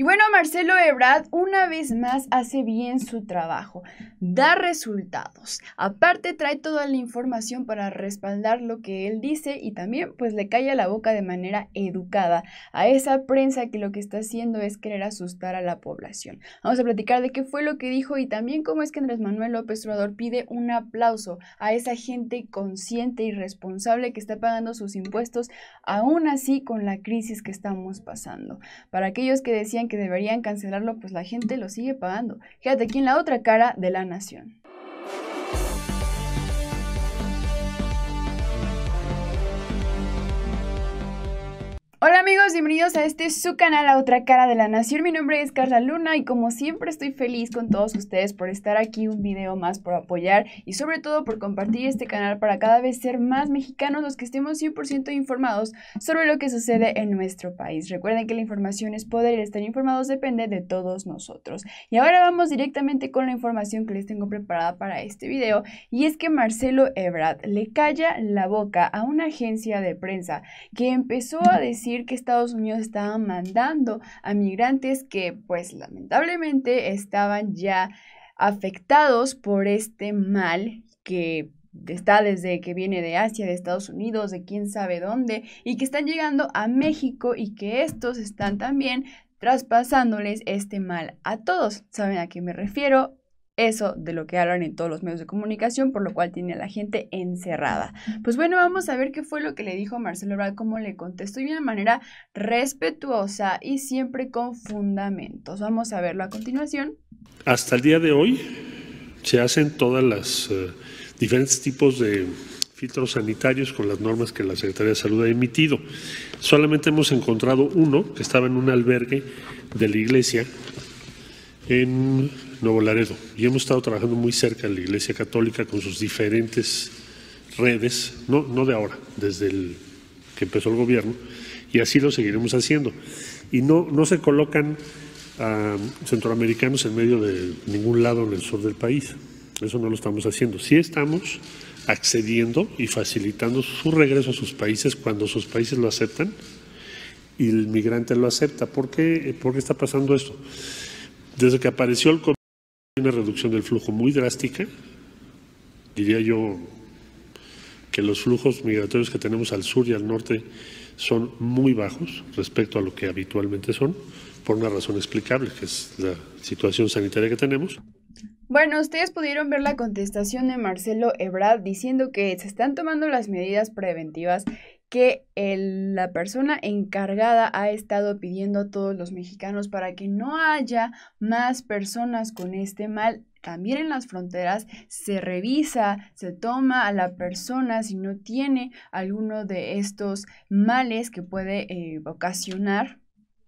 Y bueno, Marcelo Ebrard una vez más hace bien su trabajo, da resultados. Aparte trae toda la información para respaldar lo que él dice y también pues le calla la boca de manera educada a esa prensa que lo que está haciendo es querer asustar a la población. Vamos a platicar de qué fue lo que dijo y también cómo es que Andrés Manuel López Obrador pide un aplauso a esa gente consciente y responsable que está pagando sus impuestos aún así con la crisis que estamos pasando. Para aquellos que decían que deberían cancelarlo, pues la gente lo sigue pagando. Quédate aquí en la otra cara de la nación. Amigos, bienvenidos a este su canal La Otra Cara de la Nación. Mi nombre es Carla Luna y como siempre estoy feliz con todos ustedes por estar aquí un video más, por apoyar y sobre todo por compartir este canal para cada vez ser más mexicanos los que estemos 100% informados sobre lo que sucede en nuestro país. Recuerden que la información es poder y estar informados depende de todos nosotros. Y ahora vamos directamente con la información que les tengo preparada para este video y es que Marcelo Ebrard le calla la boca a una agencia de prensa que empezó a decir que Estados Unidos estaba mandando a migrantes que pues lamentablemente estaban ya afectados por este mal que está desde que viene de Asia, de Estados Unidos, de quién sabe dónde, y que están llegando a México y que estos están también traspasándoles este mal a todos. ¿Saben a qué me refiero? Eso de lo que hablan en todos los medios de comunicación, por lo cual tiene a la gente encerrada. Pues bueno, vamos a ver qué fue lo que le dijo Marcelo Ebrard, cómo le contestó y de una manera respetuosa y siempre con fundamentos. Vamos a verlo a continuación. Hasta el día de hoy se hacen todas las eh, diferentes tipos de filtros sanitarios con las normas que la Secretaría de Salud ha emitido. Solamente hemos encontrado uno que estaba en un albergue de la iglesia en Nuevo Laredo y hemos estado trabajando muy cerca en la Iglesia Católica con sus diferentes redes, no, no de ahora, desde el que empezó el gobierno, y así lo seguiremos haciendo. Y no, no se colocan a centroamericanos en medio de ningún lado en el sur del país. Eso no lo estamos haciendo. Sí estamos accediendo y facilitando su regreso a sus países cuando sus países lo aceptan y el migrante lo acepta. ¿Por qué, ¿Por qué está pasando esto? Desde que apareció el una reducción del flujo muy drástica. Diría yo que los flujos migratorios que tenemos al sur y al norte son muy bajos respecto a lo que habitualmente son, por una razón explicable, que es la situación sanitaria que tenemos. Bueno, ustedes pudieron ver la contestación de Marcelo Ebrard diciendo que se están tomando las medidas preventivas que la persona encargada ha estado pidiendo a todos los mexicanos para que no haya más personas con este mal. También en las fronteras se revisa, se toma a la persona si no tiene alguno de estos males que puede eh, ocasionar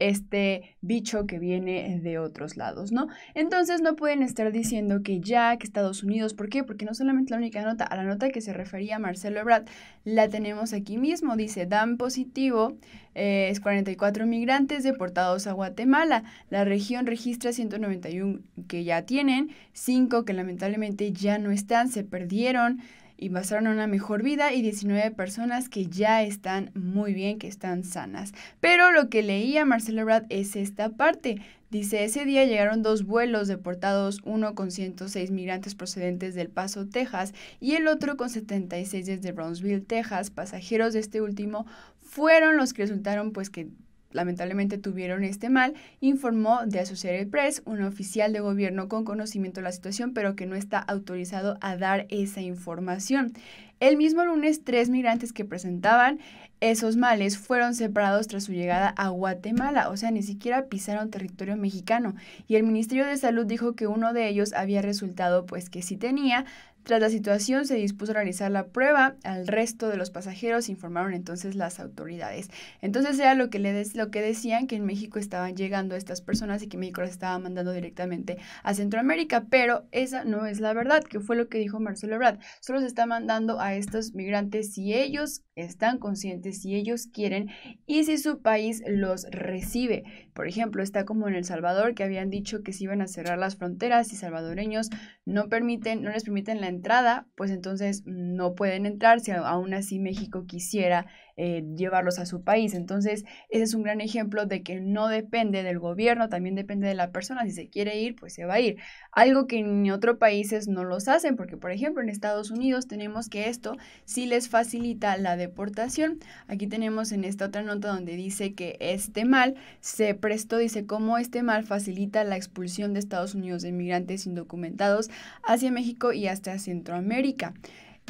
este bicho que viene de otros lados, ¿no? Entonces no pueden estar diciendo que ya, que Estados Unidos, ¿por qué? Porque no solamente la única nota, a la nota que se refería Marcelo Ebrard, la tenemos aquí mismo, dice, dan positivo, eh, es 44 migrantes deportados a Guatemala, la región registra 191 que ya tienen, 5 que lamentablemente ya no están, se perdieron, y pasaron a una mejor vida y 19 personas que ya están muy bien, que están sanas. Pero lo que leía Marcelo Brad es esta parte. Dice, ese día llegaron dos vuelos deportados, uno con 106 migrantes procedentes del Paso, Texas, y el otro con 76 desde Brownsville, Texas. Pasajeros de este último fueron los que resultaron pues que lamentablemente tuvieron este mal, informó de Associated Press, un oficial de gobierno con conocimiento de la situación, pero que no está autorizado a dar esa información. El mismo lunes, tres migrantes que presentaban esos males fueron separados tras su llegada a Guatemala, o sea, ni siquiera pisaron territorio mexicano. Y el Ministerio de Salud dijo que uno de ellos había resultado pues que sí tenía tras la situación, se dispuso a realizar la prueba. Al resto de los pasajeros informaron entonces las autoridades. Entonces era lo que, le lo que decían, que en México estaban llegando estas personas y que México las estaba mandando directamente a Centroamérica, pero esa no es la verdad, que fue lo que dijo Marcelo Ebrard. Solo se está mandando a estos migrantes si ellos están conscientes, si ellos quieren y si su país los recibe. Por ejemplo, está como en El Salvador, que habían dicho que se iban a cerrar las fronteras y salvadoreños no permiten, no les permiten la entrada, pues entonces no pueden entrar si aún así México quisiera eh, llevarlos a su país. Entonces, ese es un gran ejemplo de que no depende del gobierno, también depende de la persona. Si se quiere ir, pues se va a ir. Algo que en otros países no los hacen, porque por ejemplo en Estados Unidos tenemos que esto sí les facilita la deportación. Aquí tenemos en esta otra nota donde dice que este mal se prestó, dice cómo este mal facilita la expulsión de Estados Unidos de inmigrantes indocumentados hacia México y hasta Centroamérica.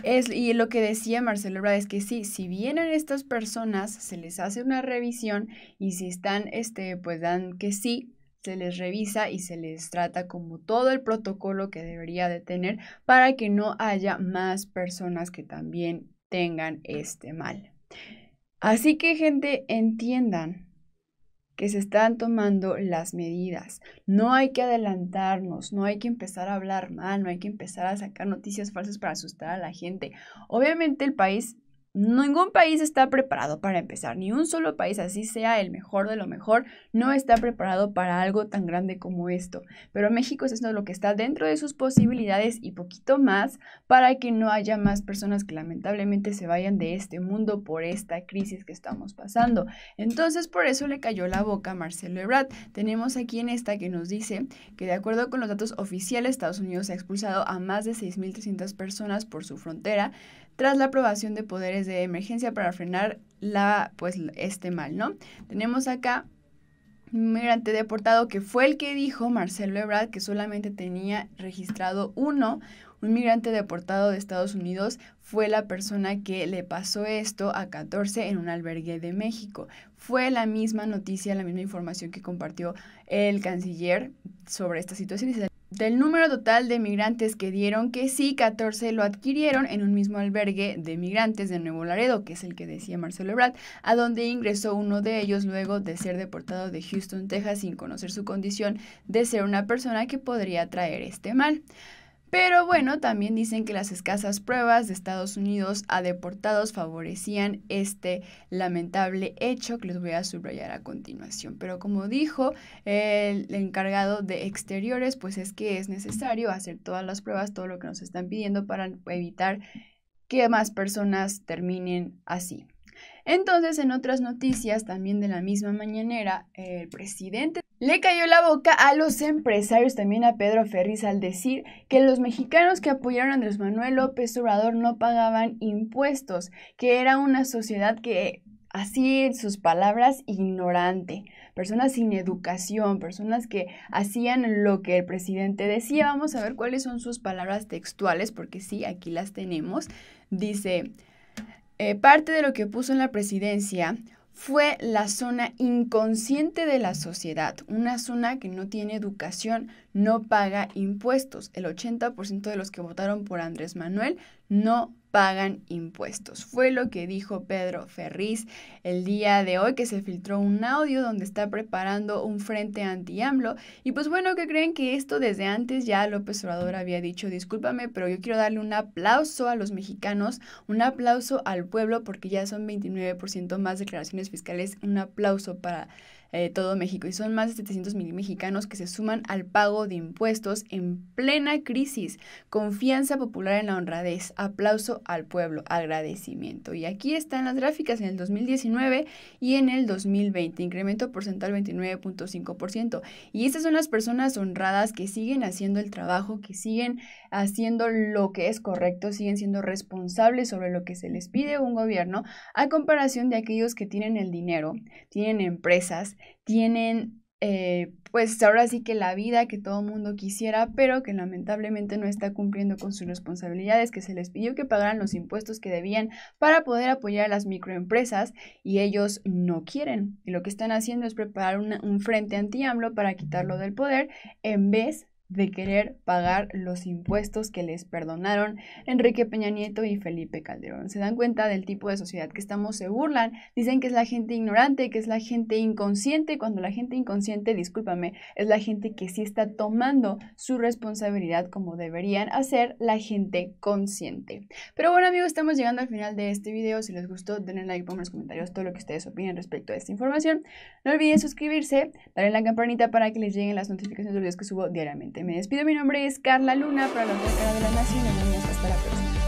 Es, y lo que decía Marcelo Ebrard es que sí, si vienen estas personas, se les hace una revisión y si están, este, pues dan que sí, se les revisa y se les trata como todo el protocolo que debería de tener para que no haya más personas que también tengan este mal. Así que gente, entiendan que se están tomando las medidas. No hay que adelantarnos, no hay que empezar a hablar mal, no hay que empezar a sacar noticias falsas para asustar a la gente. Obviamente el país Ningún país está preparado para empezar, ni un solo país, así sea el mejor de lo mejor, no está preparado para algo tan grande como esto. Pero México es esto lo que está dentro de sus posibilidades y poquito más para que no haya más personas que lamentablemente se vayan de este mundo por esta crisis que estamos pasando. Entonces, por eso le cayó la boca a Marcelo Ebrard. Tenemos aquí en esta que nos dice que de acuerdo con los datos oficiales, Estados Unidos ha expulsado a más de 6.300 personas por su frontera tras la aprobación de poderes de emergencia para frenar la, pues, este mal, ¿no? Tenemos acá un migrante deportado que fue el que dijo Marcelo Ebrard que solamente tenía registrado uno. Un migrante deportado de Estados Unidos fue la persona que le pasó esto a 14 en un albergue de México. Fue la misma noticia, la misma información que compartió el canciller sobre esta situación. Del número total de migrantes que dieron que sí, 14 lo adquirieron en un mismo albergue de migrantes de Nuevo Laredo, que es el que decía Marcelo Ebrard, a donde ingresó uno de ellos luego de ser deportado de Houston, Texas, sin conocer su condición de ser una persona que podría traer este mal. Pero bueno, también dicen que las escasas pruebas de Estados Unidos a deportados favorecían este lamentable hecho que les voy a subrayar a continuación. Pero como dijo el encargado de exteriores, pues es que es necesario hacer todas las pruebas, todo lo que nos están pidiendo para evitar que más personas terminen así. Entonces, en otras noticias también de la misma mañanera, el presidente le cayó la boca a los empresarios, también a Pedro Ferriz, al decir que los mexicanos que apoyaron a Andrés Manuel López Obrador no pagaban impuestos, que era una sociedad que, así en sus palabras, ignorante, personas sin educación, personas que hacían lo que el presidente decía. Vamos a ver cuáles son sus palabras textuales, porque sí, aquí las tenemos. Dice... Eh, parte de lo que puso en la presidencia fue la zona inconsciente de la sociedad, una zona que no tiene educación, no paga impuestos. El 80% de los que votaron por Andrés Manuel no pagan impuestos. Fue lo que dijo Pedro Ferriz el día de hoy que se filtró un audio donde está preparando un frente anti-AMLO. Y pues bueno, que creen que esto desde antes ya López Obrador había dicho, discúlpame, pero yo quiero darle un aplauso a los mexicanos, un aplauso al pueblo porque ya son 29% más declaraciones fiscales, un aplauso para eh, todo México y son más de 700 mil mexicanos que se suman al pago de impuestos en plena crisis. Confianza popular en la honradez, aplauso al pueblo, agradecimiento. Y aquí están las gráficas en el 2019 y en el 2020, incremento porcentual 29.5%. Y estas son las personas honradas que siguen haciendo el trabajo, que siguen haciendo lo que es correcto, siguen siendo responsables sobre lo que se les pide un gobierno, a comparación de aquellos que tienen el dinero, tienen empresas, tienen eh, pues ahora sí que la vida que todo mundo quisiera, pero que lamentablemente no está cumpliendo con sus responsabilidades, que se les pidió que pagaran los impuestos que debían para poder apoyar a las microempresas y ellos no quieren. Y lo que están haciendo es preparar un frente anti-AMLO para quitarlo del poder en vez de querer pagar los impuestos que les perdonaron Enrique Peña Nieto y Felipe Calderón. Se dan cuenta del tipo de sociedad que estamos, se burlan, dicen que es la gente ignorante, que es la gente inconsciente, cuando la gente inconsciente, discúlpame, es la gente que sí está tomando su responsabilidad como deberían hacer la gente consciente. Pero bueno amigos, estamos llegando al final de este video. Si les gustó, denle like, pongan en los comentarios todo lo que ustedes opinen respecto a esta información. No olviden suscribirse, darle la campanita para que les lleguen las notificaciones de los videos que subo diariamente. Me despido, mi nombre es Carla Luna para la cara de la nación y hasta la próxima.